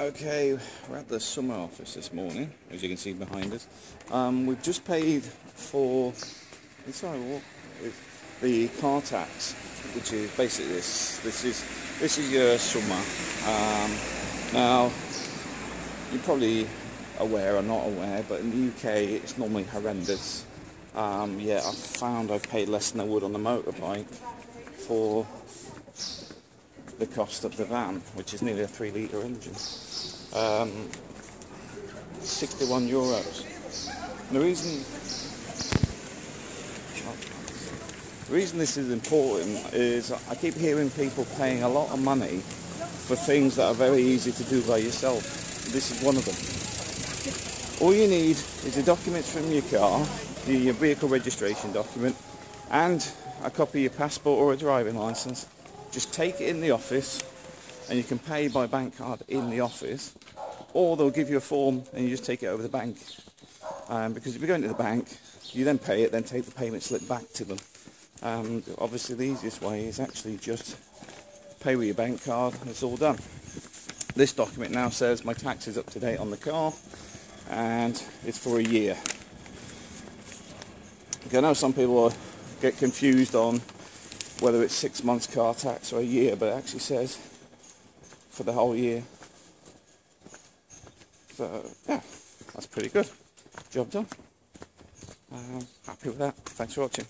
Okay, we're at the SUMA office this morning, as you can see behind us. Um, we've just paid for sorry, what, the car tax, which is basically this. This is this is your SUMA. Um, now, you're probably aware or not aware, but in the UK it's normally horrendous. Um, yeah, I found I've paid less than I would on the motorbike for the cost of the van, which is nearly a three litre engine. Um, 61 euros. The reason the reason this is important is I keep hearing people paying a lot of money for things that are very easy to do by yourself. This is one of them. All you need is the documents from your car, your vehicle registration document, and a copy of your passport or a driving license just take it in the office and you can pay by bank card in the office or they'll give you a form and you just take it over the bank. Um, because if you're going to the bank you then pay it then take the payment slip back to them. Um, obviously the easiest way is actually just pay with your bank card and it's all done. This document now says my tax is up to date on the car and it's for a year. Okay, I know some people get confused on whether it's six months car tax or a year, but it actually says for the whole year. So yeah, that's pretty good. Job done. Um, happy with that. Thanks for watching.